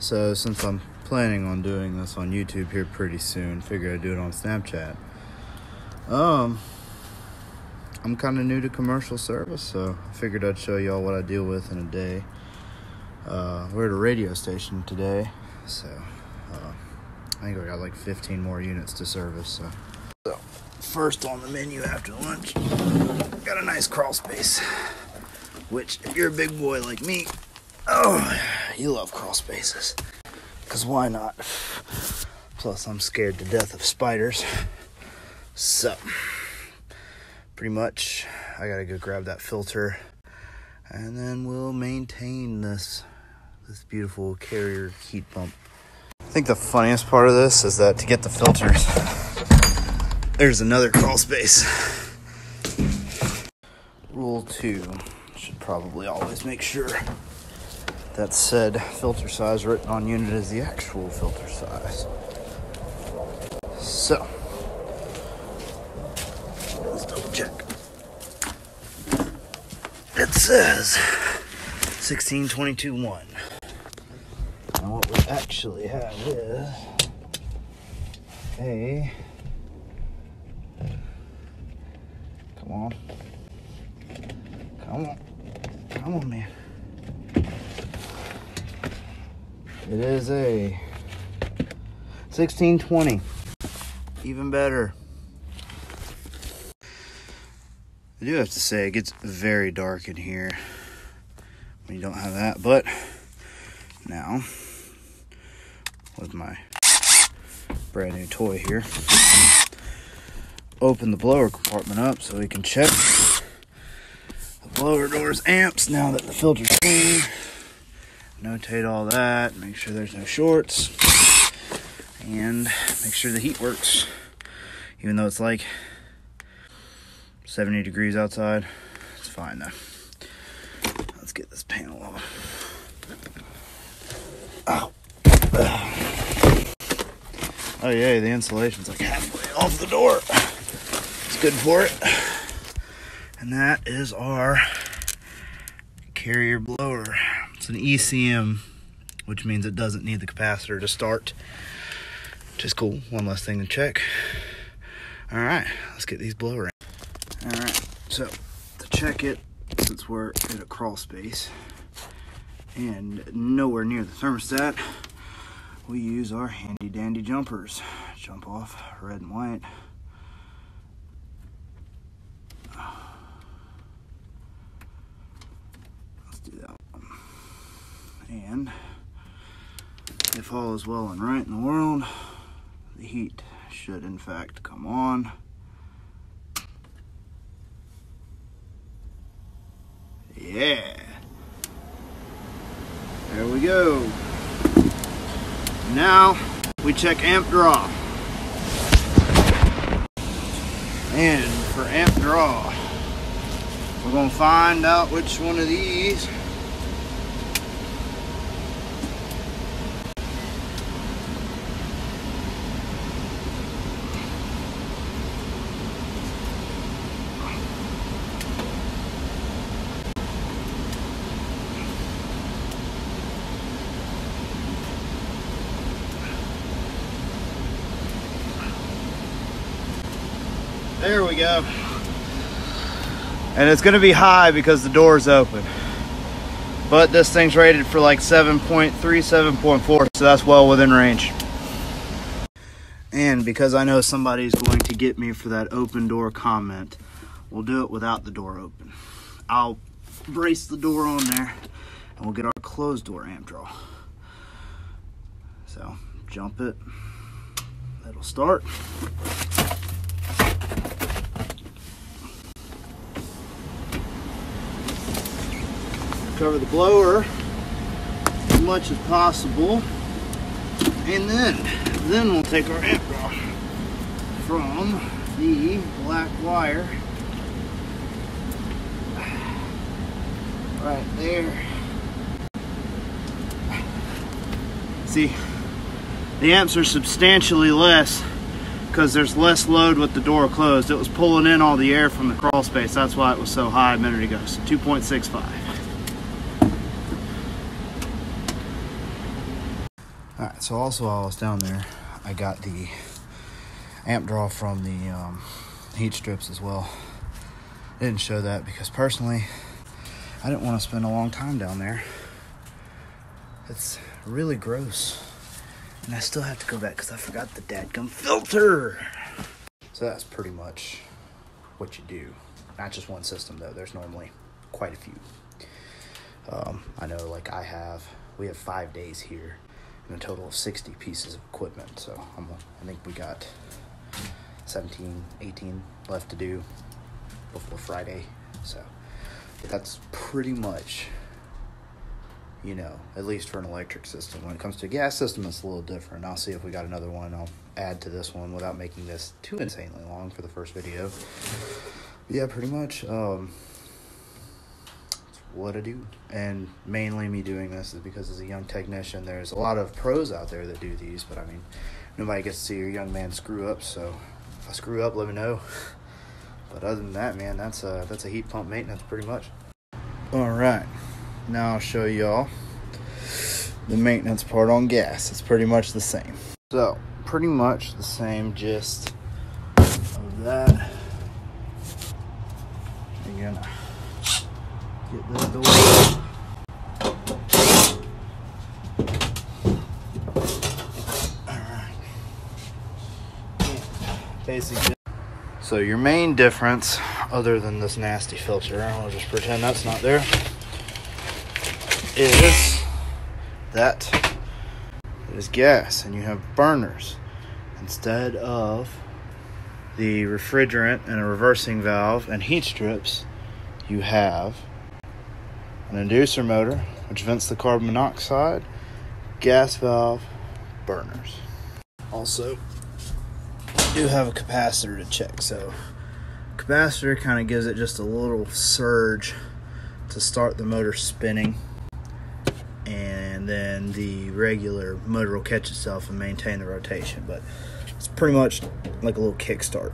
So since I'm planning on doing this on YouTube here pretty soon, figure I'd do it on Snapchat. Um, I'm kind of new to commercial service, so I figured I'd show y'all what I deal with in a day. Uh, we're at a radio station today, so uh, I think we got like 15 more units to service. So. so, first on the menu after lunch, got a nice crawl space. Which, if you're a big boy like me, oh, you love crawl spaces. Cause why not? Plus, I'm scared to death of spiders. So, pretty much, I gotta go grab that filter, and then we'll maintain this this beautiful carrier heat pump. I think the funniest part of this is that to get the filters, there's another crawl space. Rule two should probably always make sure that said filter size written on unit is the actual filter size. So, let's double check. It says 1622.1. And what we actually have is a. Come on. Come on. Come on, man. It is a 1620. Even better. I do have to say, it gets very dark in here when you don't have that, but now with my brand new toy here. Open the blower compartment up so we can check the blower door's amps now that the filter's clean. Notate all that, make sure there's no shorts, and make sure the heat works. Even though it's like 70 degrees outside, it's fine though. Let's get this panel off. Oh. Yeah, the insulation's like halfway off the door. It's good for it. And that is our carrier blower. An ECM, which means it doesn't need the capacitor to start. Which is cool. One less thing to check. Alright, let's get these blower in. Alright, so to check it, since we're in a crawl space and nowhere near the thermostat, we use our handy dandy jumpers. Jump off, red and white. Let's do that one. And all is well and right in the world, the heat should in fact come on. Yeah. There we go. Now we check amp draw. And for amp draw, we're gonna find out which one of these There we go. And it's gonna be high because the door's open. But this thing's rated for like 7.3, 7.4, so that's well within range. And because I know somebody's going to get me for that open door comment, we'll do it without the door open. I'll brace the door on there and we'll get our closed door amp draw. So jump it, it'll start. Cover the blower as much as possible. And then, then we'll take our amp draw from the black wire right there. See, the amps are substantially less because there's less load with the door closed. It was pulling in all the air from the crawl space. That's why it was so high a minute ago. So 2.65. so also while I was down there, I got the amp draw from the um, heat strips as well. I didn't show that because personally, I didn't want to spend a long time down there. It's really gross. And I still have to go back because I forgot the dadgum filter. So that's pretty much what you do. Not just one system though, there's normally quite a few. Um, I know like I have, we have five days here and a total of 60 pieces of equipment. So I'm, I think we got 17, 18 left to do before Friday. So that's pretty much, you know, at least for an electric system. When it comes to a gas system, it's a little different. I'll see if we got another one. I'll add to this one without making this too insanely long for the first video. Yeah, pretty much. Um, what I do. And mainly me doing this is because as a young technician, there's a lot of pros out there that do these, but I mean, nobody gets to see your young man screw up. So if I screw up, let me know. But other than that, man, that's a that's a heat pump maintenance pretty much. All right, now I'll show y'all the maintenance part on gas. It's pretty much the same. So pretty much the same gist of that. Gonna get. So your main difference, other than this nasty filter, I'll just pretend that's not there, is that it is gas and you have burners instead of the refrigerant and a reversing valve and heat strips you have an inducer motor which vents the carbon monoxide gas valve burners also do have a capacitor to check so capacitor kind of gives it just a little surge to start the motor spinning and then the regular motor will catch itself and maintain the rotation. But it's pretty much like a little kickstart.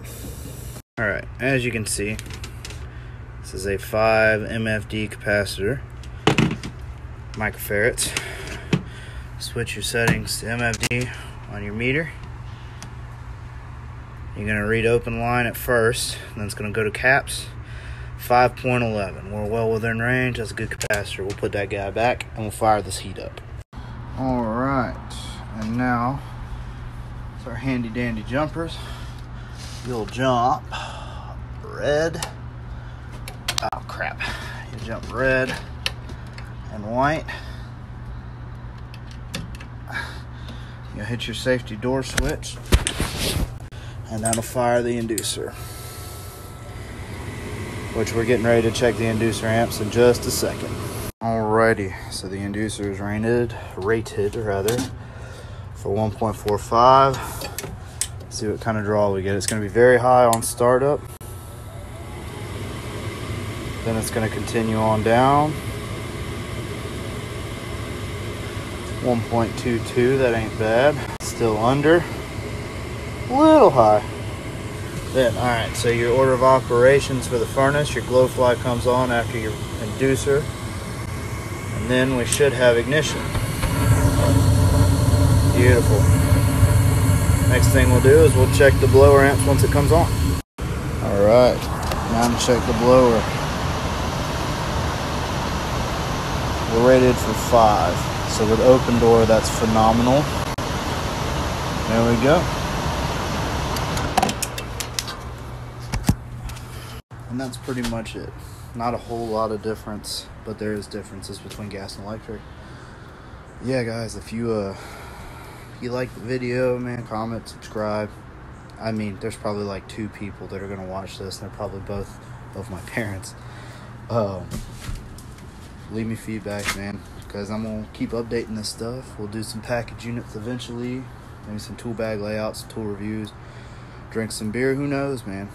All right, as you can see, this is a 5 MFD capacitor, microfarads. Switch your settings to MFD on your meter. You're gonna read open line at first, then it's gonna go to caps. 5.11. We're well within range. That's a good capacitor. We'll put that guy back and we'll fire this heat up. All right, and now it's our handy dandy jumpers. You'll jump red. Oh crap! You jump red and white. You hit your safety door switch, and that'll fire the inducer which we're getting ready to check the inducer amps in just a second. Alrighty, so the inducer is rated, rated rather, for 1.45. See what kind of draw we get. It's going to be very high on startup. Then it's going to continue on down. 1.22, that ain't bad. Still under. A little high. Then, all right, so your order of operations for the furnace, your glow fly comes on after your inducer. And then we should have ignition. Beautiful. Next thing we'll do is we'll check the blower amps once it comes on. All right, now to check the blower. We're rated for five. So with open door, that's phenomenal. There we go. and that's pretty much it. Not a whole lot of difference, but there is differences between gas and electric. Yeah, guys, if you uh, if you like the video, man, comment, subscribe. I mean, there's probably like two people that are gonna watch this, and they're probably both of my parents. Um, leave me feedback, man, because I'm gonna keep updating this stuff. We'll do some package units eventually, maybe some tool bag layouts, tool reviews, drink some beer. Who knows, man?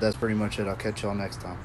that's pretty much it. I'll catch y'all next time.